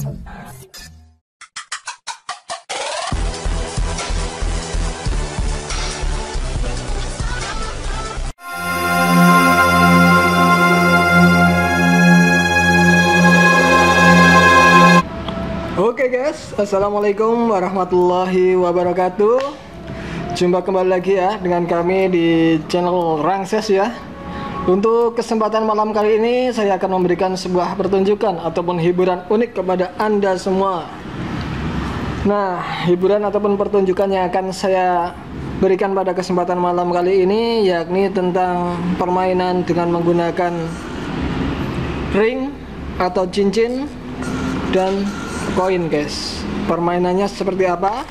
Oke guys, Assalamualaikum warahmatullahi wabarakatuh. Jumpa kembali lagi ya dengan kami di channel Rangses ya Untuk kesempatan malam kali ini saya akan memberikan sebuah pertunjukan ataupun hiburan unik kepada anda semua. Nah, hiburan ataupun pertunjukan yang akan saya berikan pada kesempatan malam kali ini yakni tentang permainan dengan menggunakan ring atau cincin dan koin guys. Permainannya seperti apa?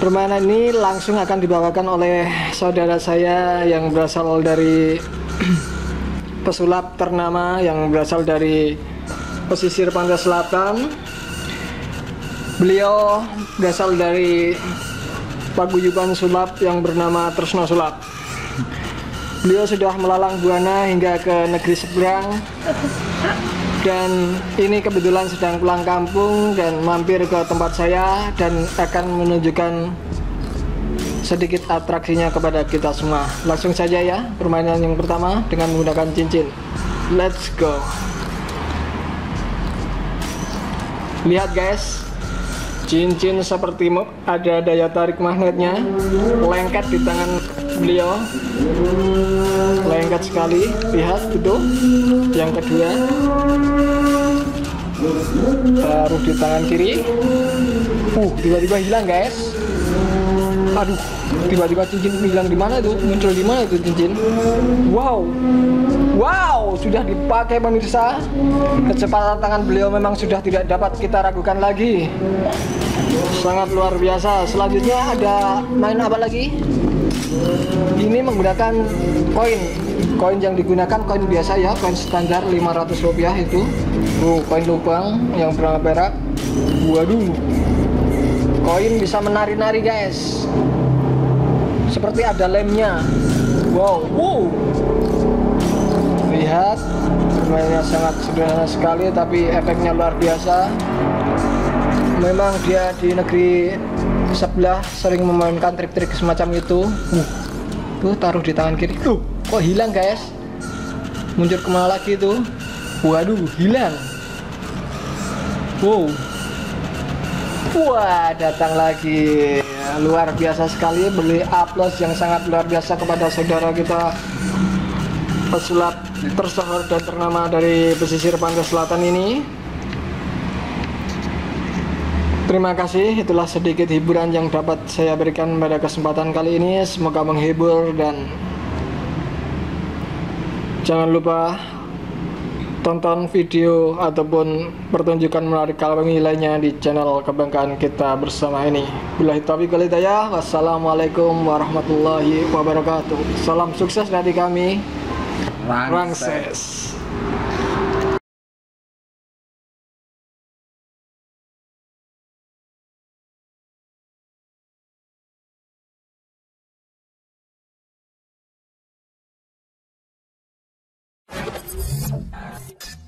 Permainan ini langsung akan dibawakan oleh saudara saya yang berasal dari pesulap ternama yang berasal dari pesisir pantai selatan. Beliau berasal dari paguyuban sulap yang bernama Tresno Sulap. Beliau sudah melalang buana hingga ke negeri seberang. Dan ini kebetulan sedang pulang kampung dan mampir ke tempat saya dan akan menunjukkan sedikit atraksinya kepada kita semua. Langsung saja ya permainan yang pertama dengan menggunakan cincin. Let's go. Lihat guys. Cincin seperti ada daya tarik magnetnya. Lengket di tangan beliau. Lengket sekali. Lihat itu. Yang kedua. Taruh di tangan kiri. Uh tiba-tiba hilang guys aduh tiba-tiba cincin hilang di mana itu muncul di mana itu cincin wow. Wow sudah dipakai pemirsa. Kecepatan tangan beliau memang sudah tidak dapat kita ragukan lagi. Sangat luar biasa. Selanjutnya ada main apa lagi? Ini menggunakan koin. Koin yang digunakan koin biasa ya. Koin standar 500 rupiah itu. Uh, koin lubang yang berwarna perak. Waduh koin bisa menari-nari guys. Seperti ada lemnya. Wow. Wow. Lihat permainannya sangat sederhana sekali tapi efeknya luar biasa. Memang dia di negeri sebelah sering memainkan trik-trik semacam itu. Uh, tuh taruh di tangan kiri. Tuh kok hilang guys? Muncul ke mana lagi tuh waduh hilang. Wow wah datang lagi luar biasa sekali beli aplaus yang sangat luar biasa kepada saudara kita pesulap tersohor dan ternama dari pesisir pantai selatan ini Terima kasih, itulah sedikit hiburan yang dapat saya berikan pada kesempatan kali ini. Semoga menghibur dan jangan lupa tonton video ataupun pertunjukan menarik kami lainnya di channel kebanggaan kita bersama ini. Bila taufiq wal hidayah. Wassalamualaikum warahmatullahi wabarakatuh. Salam sukses dari kami. Rangses. Rangses. Thanks.